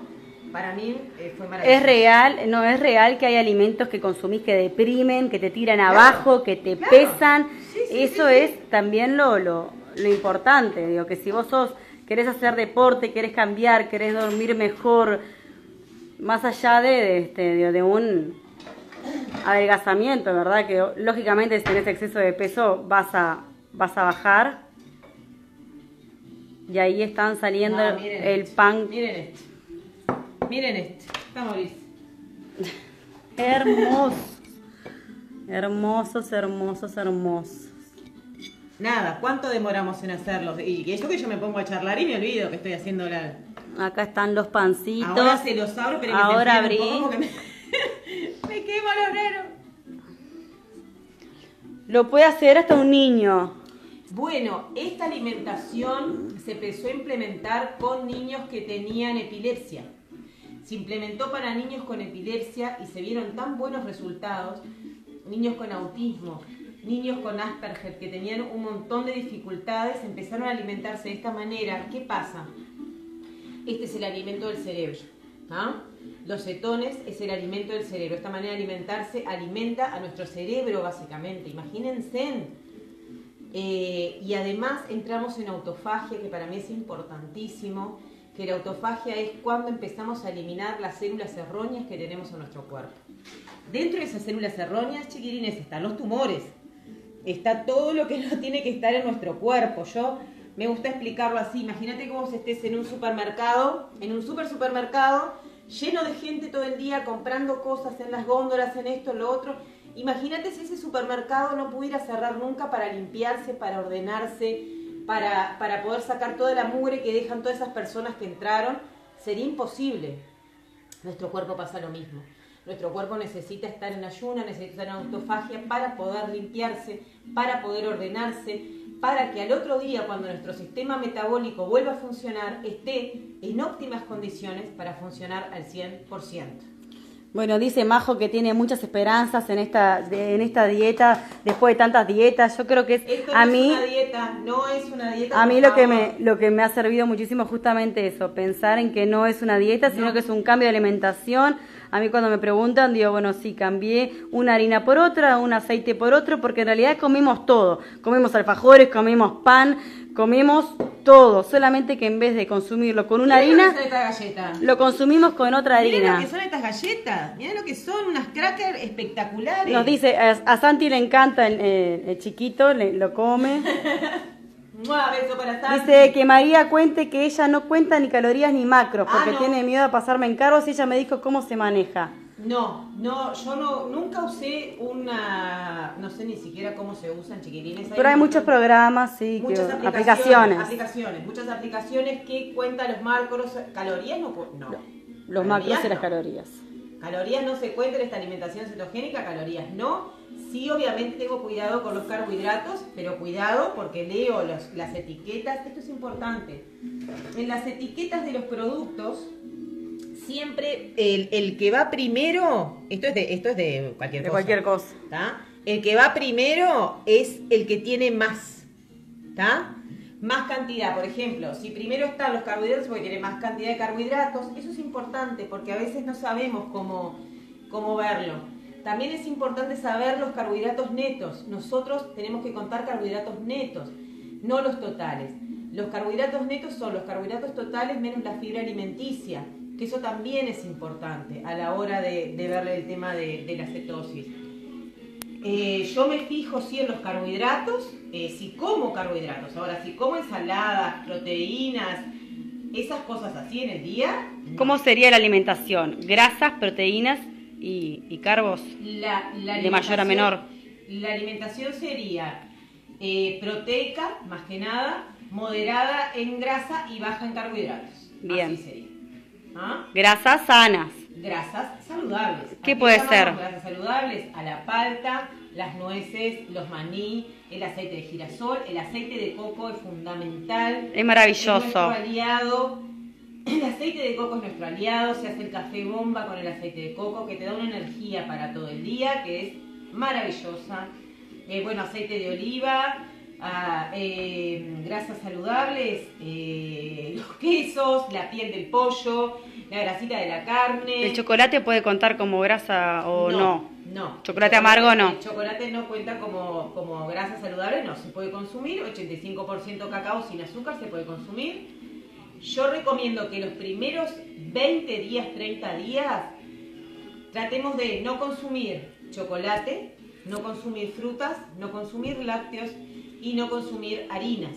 para mí eh, fue maravilloso. Es real, no es real que hay alimentos que consumís que deprimen, que te tiran abajo, que te pesan. Eso es también lo, lo, importante, digo, que si vos sos, querés hacer deporte, querés cambiar, querés dormir mejor, más allá de, este, de, un adelgazamiento, ¿verdad? Que lógicamente si tenés exceso de peso vas a, vas a bajar. Y ahí están saliendo el pan. Miren esto. Miren esto. Está Hermosos. Hermosos, hermosos, hermosos. Nada, ¿cuánto demoramos en hacerlos? Y eso que yo me pongo a charlar y me olvido que estoy haciendo la... Acá están los pancitos. Ahora se los abro, pero Ahora abrí. me, me quema el obrero. Lo puede hacer hasta un niño. Bueno, esta alimentación se empezó a implementar con niños que tenían epilepsia. Se implementó para niños con epilepsia y se vieron tan buenos resultados, niños con autismo, niños con Asperger que tenían un montón de dificultades, empezaron a alimentarse de esta manera. ¿Qué pasa? Este es el alimento del cerebro. ¿ah? Los cetones es el alimento del cerebro. Esta manera de alimentarse alimenta a nuestro cerebro básicamente. Imagínense. Eh, y además entramos en autofagia, que para mí es importantísimo que la autofagia es cuando empezamos a eliminar las células erróneas que tenemos en nuestro cuerpo. Dentro de esas células erróneas, chiquirines, están los tumores. Está todo lo que no tiene que estar en nuestro cuerpo. Yo me gusta explicarlo así. Imagínate que vos estés en un supermercado, en un super supermercado, lleno de gente todo el día comprando cosas en las góndolas, en esto, en lo otro. Imagínate si ese supermercado no pudiera cerrar nunca para limpiarse, para ordenarse, para, poder sacar toda la mugre que dejan todas esas personas que entraron, sería imposible. Nuestro cuerpo pasa lo mismo. Nuestro cuerpo necesita estar en ayuna, necesita estar en autofagia para poder limpiarse, para poder ordenarse, para que al otro día, cuando nuestro sistema metabólico vuelva a funcionar, esté en óptimas condiciones para funcionar al 100%. Bueno, dice Majo que tiene muchas esperanzas en esta en esta dieta después de tantas dietas. Yo creo que es a mí una dieta, no es una dieta. A mí lo que me lo que me ha servido muchísimo justamente eso, pensar en que no es una dieta, sino que es un cambio de alimentación. A mí cuando me preguntan digo, bueno, sí, cambié una harina por otra, un aceite por otro, porque en realidad comimos todo. Comimos alfajores, comimos pan, comemos todo, solamente que en vez de consumirlo con una harina, lo consumimos con otra harina. Miren lo que son estas galletas, miren lo que son, unas crackers espectaculares. Nos dice, a, Santi le encanta el, chiquito, le, lo come. beso para Santi. Dice que María cuente que ella no cuenta ni calorías ni macros, porque ah, tiene miedo a pasarme en cargos y ella me dijo cómo se maneja. No, no, yo no, nunca usé una, no sé ni siquiera cómo se usan chiquilines. Pero hay muchos programas, sí, muchas aplicaciones, aplicaciones. muchas aplicaciones que cuentan los macros, calorías no, no. Los macros y las calorías. Calorías no se cuentan en esta alimentación cetogénica, calorías no. Sí, obviamente tengo cuidado con los carbohidratos, pero cuidado porque leo las etiquetas, esto es importante. En las etiquetas de los productos siempre el, que va primero, esto es de, esto es de cualquier de cualquier cosa. El que va primero es el que tiene más. ¿Está? Más cantidad, por ejemplo, si primero están los carbohidratos, porque tiene más cantidad de carbohidratos, eso es importante porque a veces no sabemos cómo, cómo verlo. También es importante saber los carbohidratos netos. Nosotros tenemos que contar carbohidratos netos, no los totales. Los carbohidratos netos son los carbohidratos totales menos la fibra alimenticia que eso también es importante a la hora de, de ver el tema de, la cetosis. Eh, yo me fijo sí en los carbohidratos, eh, si como carbohidratos, ahora si como ensaladas, proteínas, esas cosas así en el día. ¿Cómo sería la alimentación? ¿Grasas, proteínas y, carbos? de mayor a menor. La alimentación sería eh, proteica, más que nada, moderada en grasa y baja en carbohidratos. Bien. Así sería. ¿Ah? Grasas sanas. Grasas saludables. ¿Qué ¿A puede ser? Grasas saludables a la palta, las nueces, los maní, el aceite de girasol, el aceite de coco es fundamental. Es maravilloso. Es nuestro aliado. El aceite de coco es nuestro aliado, se hace el café bomba con el aceite de coco que te da una energía para todo el día que es maravillosa. Eh, bueno, aceite de oliva, ah, eh, grasas saludables, eh, los quesos, la piel del pollo, la grasita de la carne. ¿El chocolate puede contar como grasa o no? No. ¿Chocolate amargo no? El chocolate no cuenta como, como grasa saludable, no, se puede consumir, 85% cacao sin azúcar se puede consumir. Yo recomiendo que los primeros 20 días, 30 días, tratemos de no consumir chocolate, no consumir frutas, no consumir lácteos y no consumir harinas.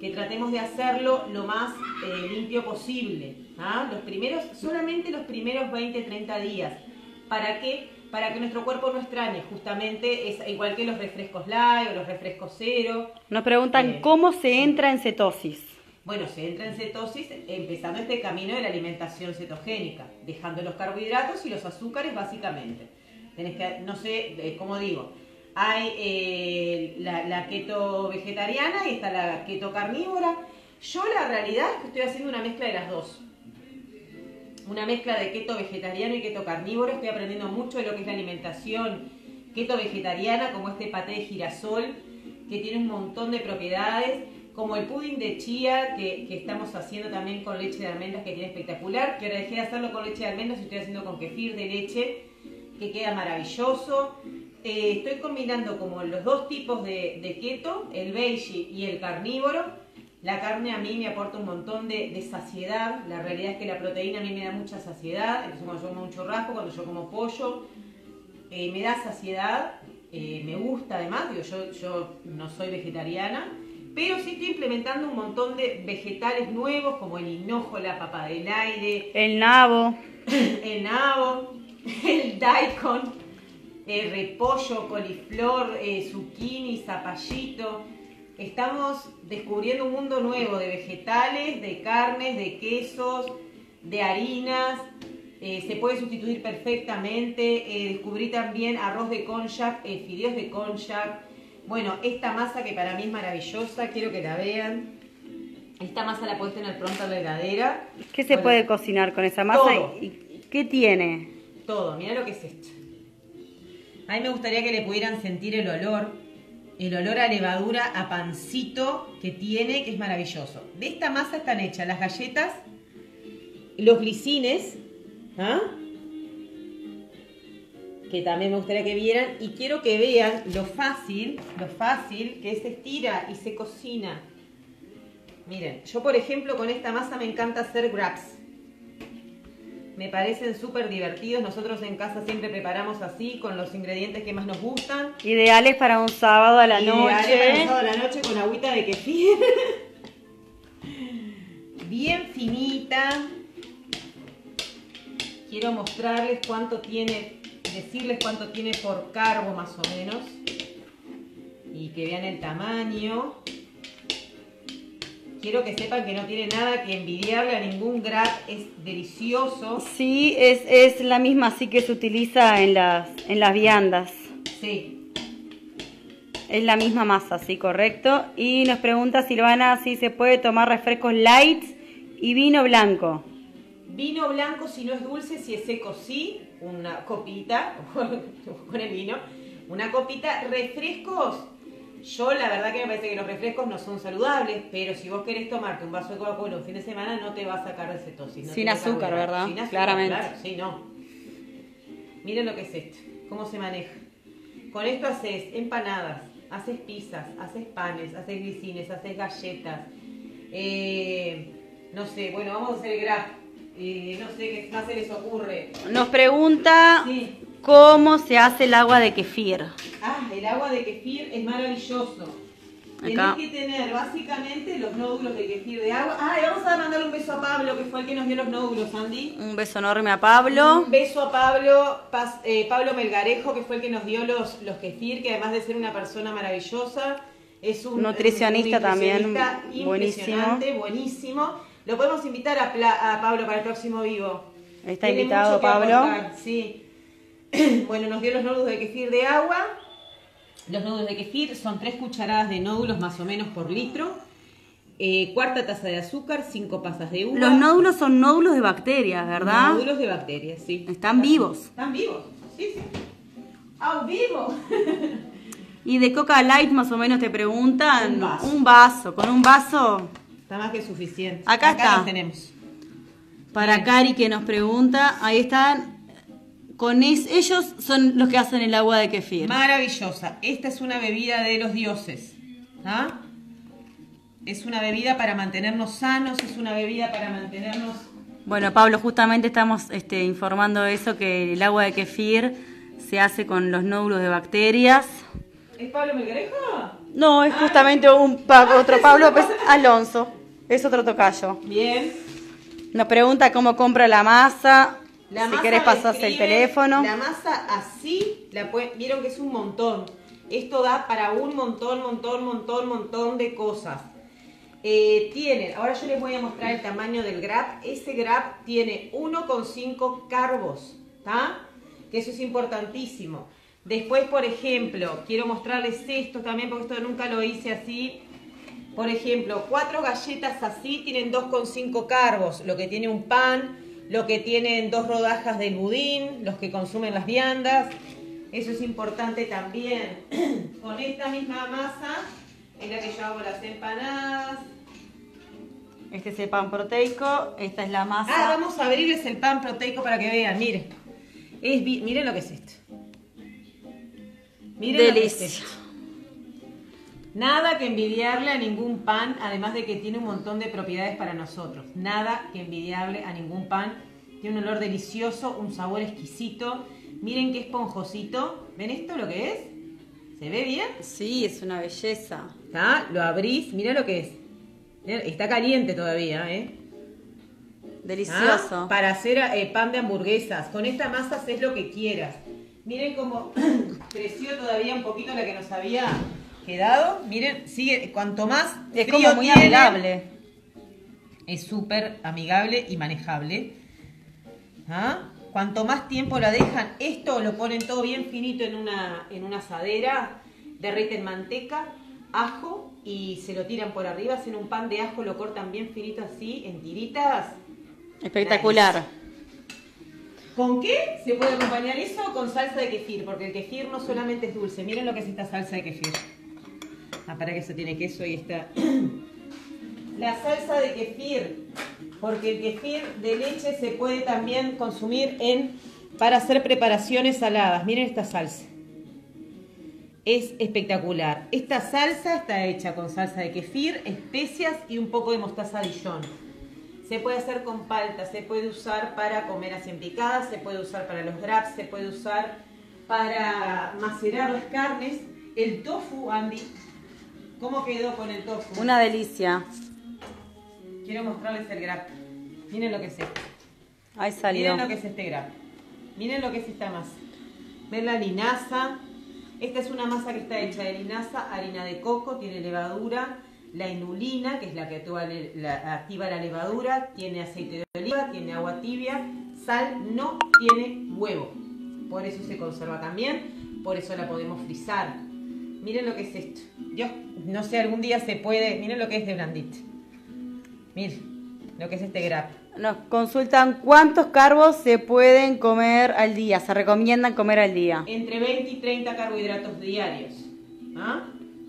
Que tratemos de hacerlo lo más eh, limpio posible. ¿Ah? Los primeros, solamente los primeros 20, 30 días. ¿Para qué? Para que nuestro cuerpo no extrañe, justamente es igual que los refrescos light o los refrescos cero. Nos preguntan Eh, cómo se entra en cetosis. Bueno, se entra en cetosis empezando este camino de la alimentación cetogénica, dejando los carbohidratos y los azúcares básicamente. Tenés que, no sé, eh, cómo digo, hay eh, la, la keto vegetariana y está la keto carnívora. Yo la realidad es que estoy haciendo una mezcla de las dos. Una mezcla de keto vegetariano y keto carnívoro. Estoy aprendiendo mucho de lo que es la alimentación keto vegetariana, como este paté de girasol, que tiene un montón de propiedades como el pudding de chía que, estamos haciendo también con leche de almendras que tiene espectacular, que ahora dejé de hacerlo con leche de almendras y estoy haciendo con kefir de leche que queda maravilloso. Eh, estoy combinando como los dos tipos de, de keto, el veggie y el carnívoro. La carne a mí me aporta un montón de, de saciedad, la realidad es que la proteína a mí me da mucha saciedad, entonces cuando yo como un churrasco, cuando yo como pollo, eh, me da saciedad, eh, me gusta además, digo, yo, yo no soy vegetariana, pero sí estoy implementando un montón de vegetales nuevos como el hinojo, la papa del aire, El nabo. el nabo, el daikon, el repollo, coliflor, eh, zucchini, zapallito. Estamos descubriendo un mundo nuevo de vegetales, de carnes, de quesos, de harinas. Eh, se puede sustituir perfectamente. Eh, descubrí también arroz de konjac, eh, fideos de konjac. Bueno, esta masa que para mí es maravillosa, quiero que la vean. Esta masa la puedes tener pronta en la heladera. ¿Qué se Bueno, puede cocinar con esa masa? todo. ¿Y qué tiene? Todo, mira lo que es esto. A mí me gustaría que le pudieran sentir el olor, el olor a levadura, a pancito que tiene, que es maravilloso. De esta masa están hechas las galletas, los glicines, ¿ah? que también me gustaría que vieran, y quiero que vean lo fácil, lo fácil que se estira y se cocina. Miren, yo por ejemplo con esta masa me encanta hacer wraps. Me parecen súper divertidos. Nosotros en casa siempre preparamos así, con los ingredientes que más nos gustan. Ideales para un sábado a la Ideales para noche. sábado a la noche con agüita de kefir. Bien finita. Quiero mostrarles cuánto tiene, decirles cuánto tiene por carbo más o menos. Y que vean el tamaño. Quiero que sepan que no tiene nada que envidiarle a ningún grab, es delicioso. Sí, es, es la misma así que se utiliza en las, en las viandas. Sí, Es la misma masa, sí, correcto. Y nos pregunta Silvana si se puede tomar refrescos light y vino blanco. Vino blanco si no es dulce, si es seco sí, una copita con el vino, una copita. Refrescos, yo la verdad que me parece que los refrescos no son saludables, pero si vos querés tomarte un vaso de Coca-Cola un fin de semana no te va a sacar de cetosis. no Sin azúcar. ¿verdad? Sin azúcar, Claramente. Claro, sí, no. Miren lo que es esto, cómo se maneja. Con esto haces empanadas, haces pizzas, haces panes, haces glicines, haces galletas. eh, no sé, bueno, vamos a hacer el graph. Eh, no sé qué más se les ocurre. Nos pregunta Sí. Cómo se hace el agua de kefir. Ah, el agua de kefir es maravilloso. Acá. Tenés que tener básicamente los nódulos de kefir de agua. Ah, y vamos a mandarle un beso a Pablo, que fue el que nos dio los nódulos, Andy. Un beso enorme a Pablo. Un beso a Pablo, Paz- eh, Pablo Melgarejo, que fue el que nos dio los, los kefir, que además de ser una persona maravillosa, es un Nutricionista también, impresionante, buenísimo. Lo podemos invitar a, Pablo para el próximo vivo. Está Tiene invitado mucho que Pablo. aportar, sí. bueno, nos dio los nódulos de kefir de agua. Los nódulos de kefir son 3 cucharadas de nódulos más o menos por litro. Eh, cuarta taza de azúcar, 5 pasas de uva. Los nódulos son nódulos de bacterias, ¿verdad? Nódulos de bacterias, sí. Están vivos. Están vivos, sí, sí. ¡Ah, vivo! Y de Coca Light más o menos te preguntan Un vaso. un vaso. Con un vaso Está más que suficiente. Acá está. tenemos. para Bien. Cari que nos pregunta, ahí están. Con es- ellos son los que hacen el agua de kefir. Maravillosa. Esta es una bebida de los dioses. ¿Ah? Es una bebida para mantenernos sanos, es una bebida para mantenernos... Bueno, Pablo, justamente estamos este, informando eso, que el agua de kefir se hace con los nódulos de bacterias. ¿Es Pablo Melgarejo? No, es justamente un pa- otro Pablo, pues Alonso. Es otro tocayo. Bien. Nos pregunta cómo compra la masa. La si masa querés el teléfono. La masa así, la pueden- vieron que es un montón. Esto da para un montón, montón, montón, montón de cosas. Eh, tienen, ahora yo les voy a mostrar el tamaño del grab. Ese grab tiene 1,5 carbos, ¿está? Que eso es importantísimo. Después, por ejemplo, quiero mostrarles esto también, porque esto nunca lo hice así. Por ejemplo, cuatro galletas así tienen 2,5 carbos, lo que tiene un pan, lo que tienen dos rodajas del budín, los que consumen las viandas. Eso es importante también. Con esta misma masa es la que yo hago las empanadas. Este es el pan proteico, esta es la masa. Ah, vamos a abrirles el pan proteico para que vean, miren. Es, miren lo que es esto. Miren lo que es esto. Nada que envidiarle a ningún pan, además de que tiene un montón de propiedades para nosotros. Nada que envidiarle a ningún pan. Tiene un olor delicioso, un sabor exquisito. Miren qué esponjosito. ¿Ven esto lo que es? ¿Se ve bien? Sí, es una belleza. ¿Está? Lo abrís, mira lo que es. Mirá, Está caliente todavía, ¿eh? Delicioso. Ah, Para hacer eh, pan de hamburguesas. Con esta masa haces lo que quieras. Miren cómo creció todavía un poquito la que nos había quedado. Miren, sigue, cuanto más es frío como muy tiene, amigable. Es súper amigable y manejable. ¿Ah? Cuanto más tiempo la dejan, esto lo ponen todo bien finito en una, en una asadera, derriten manteca, ajo y se lo tiran por arriba, hacen un pan de ajo, lo cortan bien finito así, en tiritas. Espectacular. ¿Con qué se puede acompañar eso? Con salsa de kefir, porque el kefir no solamente es dulce. Miren lo que es esta salsa de kefir. Ah, para que eso tiene queso y está. La salsa de kefir, porque el kefir de leche se puede también consumir en para hacer preparaciones saladas. Miren esta salsa. Es espectacular. Esta salsa está hecha con salsa de kefir, especias y un poco de mostaza Dijon. Se puede hacer con palta, se puede usar para comer así en picadas, se puede usar para los wraps, se puede usar para macerar las carnes. El tofu, Andy, ¿cómo quedó con el tofu? Una delicia. Quiero mostrarles el grab. Miren lo que es esto. Ahí salió. Miren lo que es este grab. Miren lo que es esta masa. Ven la linaza. Esta es una masa que está hecha de linaza, harina de coco, tiene levadura, la inulina, que es la que le- la- activa la levadura, tiene aceite de oliva, tiene agua tibia, sal, no tiene huevo. Por eso se conserva también, por eso la podemos frizar. Miren lo que es esto. Yo no sé, algún día se puede. Miren lo que es de blandito. Miren lo que es este grab. Nos consultan cuántos carbos se pueden comer al día, se recomiendan comer al día. Entre 20 y 30 carbohidratos diarios. ¿Ah?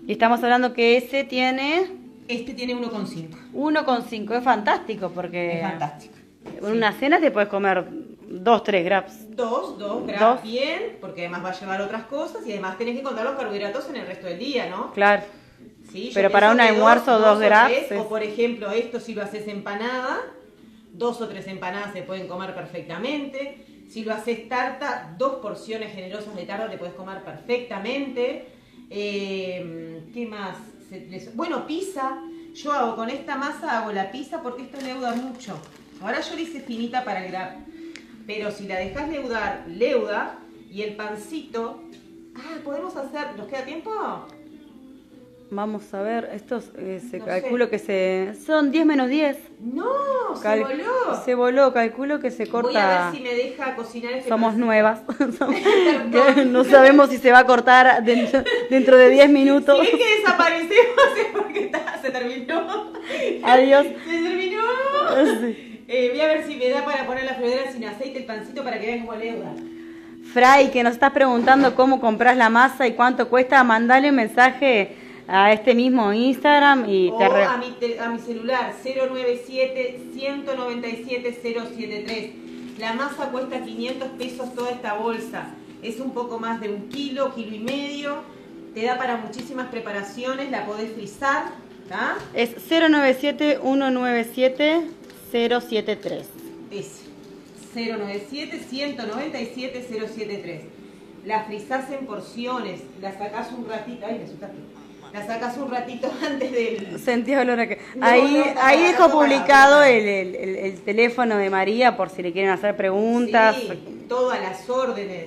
Y estamos hablando que ese tiene Este tiene 1,5. 1,5, es fantástico porque Es fantástico. en una cena te puedes comer 2, 3 grams. Dos, dos, grab Dos. bien, porque además va a llevar otras cosas y además tenés que contar los carbohidratos en el resto del día, ¿no? Claro. Sí, Pero para un almuerzo, dos o tres, es- O por ejemplo, esto si lo haces empanada, dos o tres empanadas se pueden comer perfectamente. Si lo haces tarta, dos porciones generosas de tarta te puedes comer perfectamente. Eh, ¿Qué más? Bueno, pizza. Yo hago con esta masa, hago la pizza porque esto leuda mucho. Ahora yo le hice finita para el grab. Pero si la dejas leudar, leuda. Y el pancito. Ah, podemos hacer. ¿Nos queda tiempo? Vamos a ver, estos eh, se No calculo sé. que se... Son 10 menos 10. No, se voló. Se voló, calculo que se Voy a corta... ver si me deja cocinar este Somos pancito. nuevas. No sabemos si se va a cortar dentro, dentro de 10 minutos. Si ves que desaparecemos es porque está- se terminó. Adiós. Se terminó. Sí. Eh, voy a ver si me da para poner la freidora sin aceite el pancito para que vean cómo leuda. Fray, que nos estás preguntando cómo compras la masa y cuánto cuesta, mandale un mensaje a este mismo Instagram y O te re- a mi, te- a mi celular 097-197-073. La masa cuesta 500 pesos toda esta bolsa. Es un poco más de un kilo, kilo y medio. Te da para muchísimas preparaciones. La podés frizar. ¿tá? es 097-197-073. Es 097-197-073. La frizás en porciones. La sacás un ratito. Ay, me asustaste. La sacás un ratito antes del. Sentí olor a que... No, ahí no, ahí dejo publicado el, el- el- el teléfono de María por si le quieren hacer preguntas. Sí, todas las órdenes.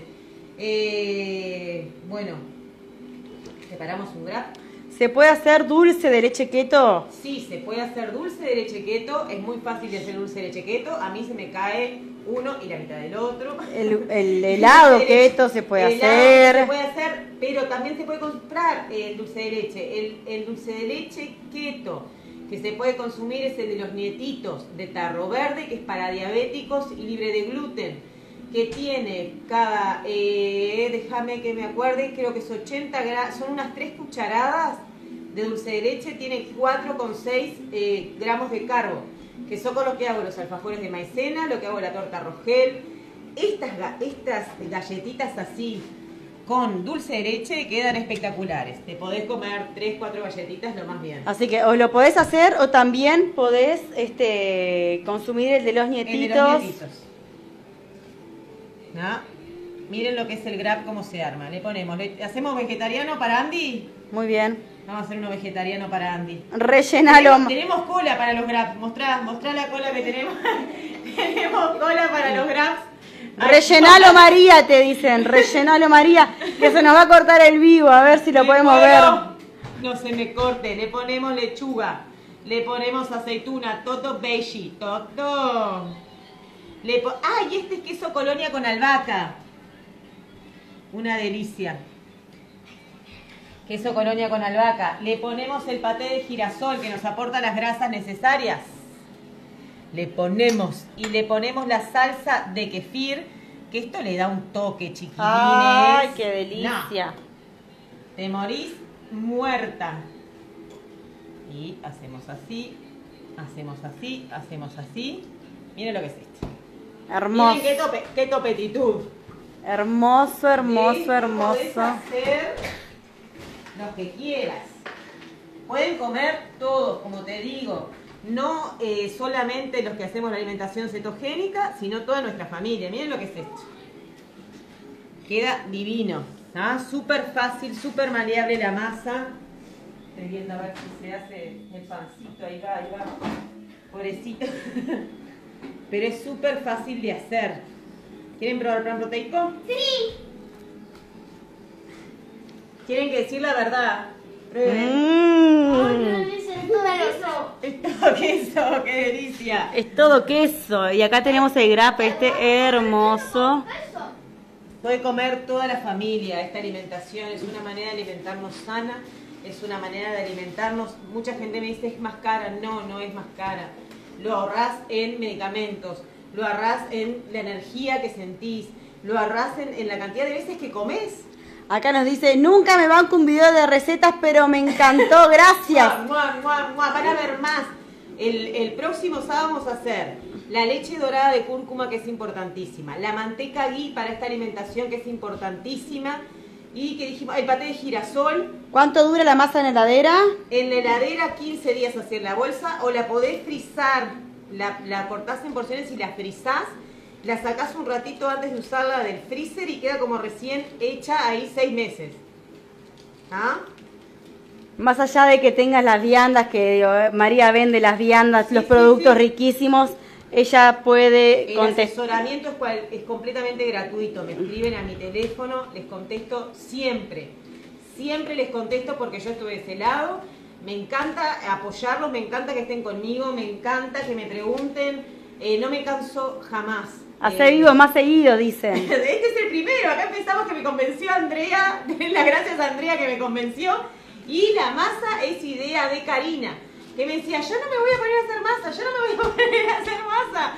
Eh, bueno, preparamos un grab. ¿Se puede hacer dulce de leche keto? Sí, se puede hacer dulce de leche keto. Es muy fácil de hacer dulce de leche keto. A mí se me cae uno y la mitad del otro. El, el helado keto se puede hacer. Se puede hacer, pero también se puede comprar el dulce de leche. El, el dulce de leche keto que se puede consumir es el de los nietitos de tarro verde, que es para diabéticos y libre de gluten. Que tiene cada, eh, déjame que me acuerde, creo que es 80 gramos, son unas 3 cucharadas de dulce de leche, tiene 4,6 eh, gramos de carbo, que son con lo que hago los alfajores de maicena, lo que hago la torta rogel. Estas, estas galletitas así, con dulce de leche, quedan espectaculares. Te podés comer 3, 4 galletitas lo más bien. Así que o lo podés hacer o también podés este, consumir el de los El de nietitos. los nietitos. ¿No? Miren lo que es el grab, cómo se arma. Le ponemos, le- ¿hacemos vegetariano para Andy? Muy bien. Vamos a hacer uno vegetariano para Andy. Rellenalo. Tenemos, tenemos cola para los grabs. Mostrá, mostrá la cola que tenemos. tenemos cola para los grabs. Rellenalo María, te dicen. Rellenalo María, que se nos va a cortar el vivo, a ver si lo Me podemos ver. No se me corte. Le ponemos lechuga. Le ponemos aceituna. Todo veggie. Todo. Le po- ¡Ay! Este es queso colonia con albahaca. Una delicia. Queso colonia con albahaca. Le ponemos el paté de girasol que nos aporta las grasas necesarias. Le ponemos y le ponemos la salsa de kefir, que esto le da un toque, chiquilines. Ay, qué No. delicia. Te morís muerta. Y hacemos así, hacemos así, hacemos así. Miren lo que es esto. Hermoso. Miren qué, tope, qué topetitud. Hermoso, hermoso, hermoso. Hacer lo que quieras. Pueden comer todos, como te digo. No eh, solamente los que hacemos la alimentación cetogénica, sino toda nuestra familia. Miren lo que es esto. Queda divino. ¿ah? Súper fácil, súper maleable la masa. Estoy viendo a ver si se hace el pancito. Ahí va, ahí va. Pobrecito. Pero es súper fácil de hacer. ¿Quieren probar pan proteico? Sí. Tienen que decir la verdad. Mm. Es todo eso. Es todo queso, qué delicia. Es todo queso. Y acá tenemos el grape este hermoso. Puede comer toda la familia. Esta alimentación es una manera de alimentarnos sana, es una manera de alimentarnos. Mucha gente me dice es más cara. No, no es más cara. Lo ahorrás en medicamentos, lo ahorrás en la energía que sentís, lo ahorrás en, en la cantidad de veces que comes. Acá nos dice, nunca me banco un video de recetas, pero me encantó, gracias. Mua, mua, mua. Van a ver más. El, el próximo sábado vamos a hacer la leche dorada de cúrcuma, que es importantísima. La manteca ghee para esta alimentación, que es importantísima. Y que dijimos, el paté de girasol. ¿Cuánto dura la masa en la heladera? En la heladera 15 días hacer la bolsa o la podés frizar. La, la cortás en porciones y la frizás. La sacás un ratito antes de usarla del freezer y queda como recién hecha ahí 6 meses. ¿Ah? Más allá de que tengas las viandas, que digo, eh, María vende las viandas, Sí, los sí, productos sí. riquísimos, ella puede El contestar. asesoramiento es, cual- es completamente gratuito. Me escriben a mi teléfono, les contesto siempre. siempre les contesto porque yo estuve de ese lado. Me encanta apoyarlos, me encanta que estén conmigo, me encanta que me pregunten. Eh, no me canso jamás. Hacer Eh, vivo más seguido, dicen. Este es el primero, acá empezamos que me convenció Andrea, las gracias a Andrea que me convenció. Y la masa es idea de Karina, que me decía, yo no me voy a poner a hacer masa, yo no me voy a poner a hacer masa.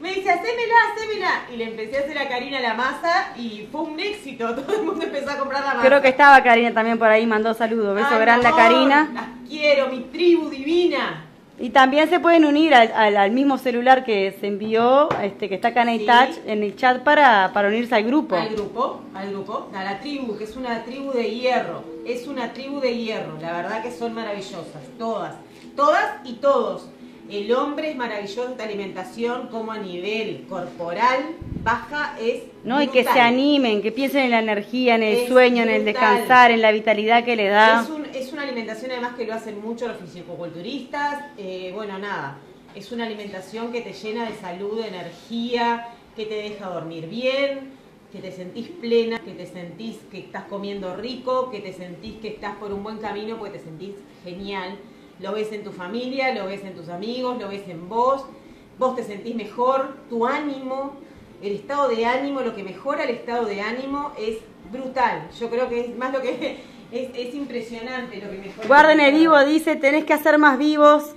Me dice, hacémela, hacémela. Y le empecé a hacer a Karina la masa y fue un éxito, todo el mundo empezó a comprar la masa. Creo que estaba Karina también por ahí, mandó saludos. Beso Ay, grande a Karina. Las quiero, mi tribu divina. Y también se pueden unir al, al- al mismo celular que se envió, este que está acá en el, Sí. touch, en el chat para, para unirse al grupo. Al grupo, al grupo, a la tribu, que es una tribu de hierro. Es una tribu de hierro, la verdad que son maravillosas, todas, todas y todos. El hombre es maravilloso esta alimentación, como a nivel corporal baja es. ¿no? Y que se animen, que piensen en la energía, en el Es sueño, en el descansar, en la vitalidad que le da. Es, un- es una alimentación además que lo hacen mucho los fisicoculturistas. eh, bueno, nada, es una alimentación que te llena de salud, de energía, que te deja dormir bien, que te sentís plena, que te sentís que estás comiendo rico, que te sentís que estás por un buen camino porque te sentís genial. Lo ves en tu familia, lo ves en tus amigos, lo ves en vos. Vos te sentís mejor, tu ánimo, el estado de ánimo, lo que mejora el estado de ánimo es brutal. Yo creo que es más lo que es, es impresionante lo que mejora. Guarden el vivo, dice, tenés que hacer más vivos.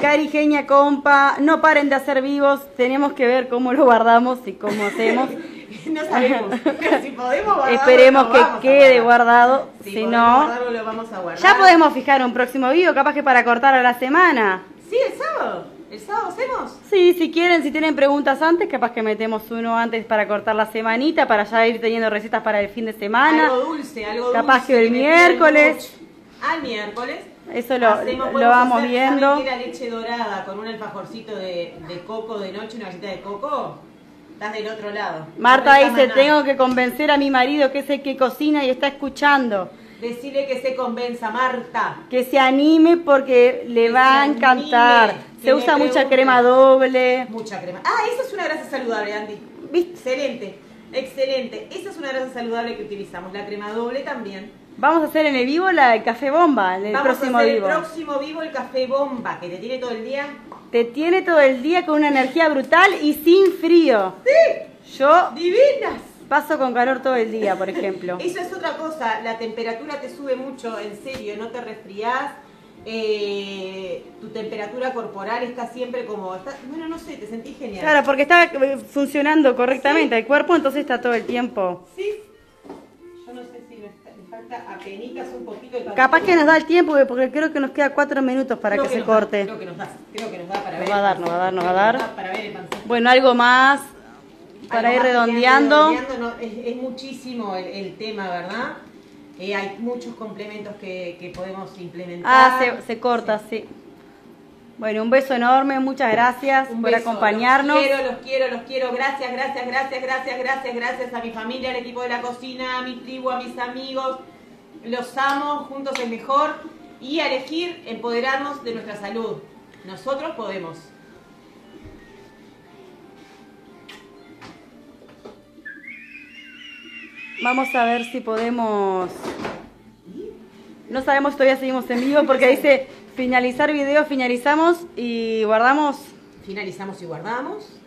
Cari, Genia, compa, no paren de hacer vivos, tenemos que ver cómo lo guardamos y cómo hacemos. no sabemos. Pero si podemos guardarlo, Esperemos lo que vamos quede guardado, Si no, guardarlo, lo vamos a guardar. ya podemos fijar un próximo vivo, capaz que para cortar a la semana. Sí, el sábado. ¿El sábado hacemos? Sí, si quieren, si tienen preguntas antes, capaz que metemos uno antes para cortar la semanita, para ya ir teniendo recetas para el fin de semana. Algo dulce, algo dulce. Capaz que el miércoles. Al miércoles. Eso lo, Hacemos- lo vamos hacer, viendo. ¿saben qué era leche dorada con un alfajorcito de, de coco de noche, una galleta de coco? Estás del otro lado. Marta No dice, tengo que convencer a mi marido que es el que cocina y está escuchando. Decirle que se convenza, Marta. Que se anime porque le Que va a encantar. anime, Se usa mucha crema doble. Mucha crema. Ah, esa es una grasa saludable, Andy. ¿Viste? Excelente, excelente. Esa es una grasa saludable que utilizamos. La crema doble también. Vamos a hacer en el vivo la, el café bomba, el Vamos próximo a hacer vivo. el próximo vivo el café bomba, que te tiene todo el día. Te tiene todo el día con una energía brutal y sin frío. ¡Sí! Yo ¡Divinas! paso con calor todo el día, por ejemplo. Eso es otra cosa, la temperatura te sube mucho, en serio, no te resfriás, eh, tu temperatura corporal está siempre como, está- bueno, no sé, te sentís genial. Claro, porque está eh, funcionando correctamente el cuerpo, entonces está todo el tiempo. Sí, falta apenitas un poquito de Capaz que nos da el tiempo, porque creo que nos queda cuatro minutos para Creo que se da, corte. creo que nos da, creo que nos da para Nos ver. va a dar, nos va a dar, nos va a dar. Para ver el pancito. Bueno, algo más para Algo ir más redondeando. redondeando, no, es, es muchísimo el, el tema, ¿verdad? Eh, hay muchos complementos que, que podemos implementar. Ah, se, se corta, sí. Bueno, un beso enorme, muchas gracias Un por beso, acompañarnos. Los quiero, los quiero, los quiero. Gracias, gracias, gracias, gracias, gracias, gracias a mi familia, al equipo de la cocina, a mi tribu, a mis amigos. Los amo, juntos es mejor. Y a elegir empoderarnos de nuestra salud. Nosotros podemos. Vamos a ver si podemos. No sabemos si todavía seguimos en vivo porque dice finalizar video, finalizamos y guardamos. Finalizamos y guardamos.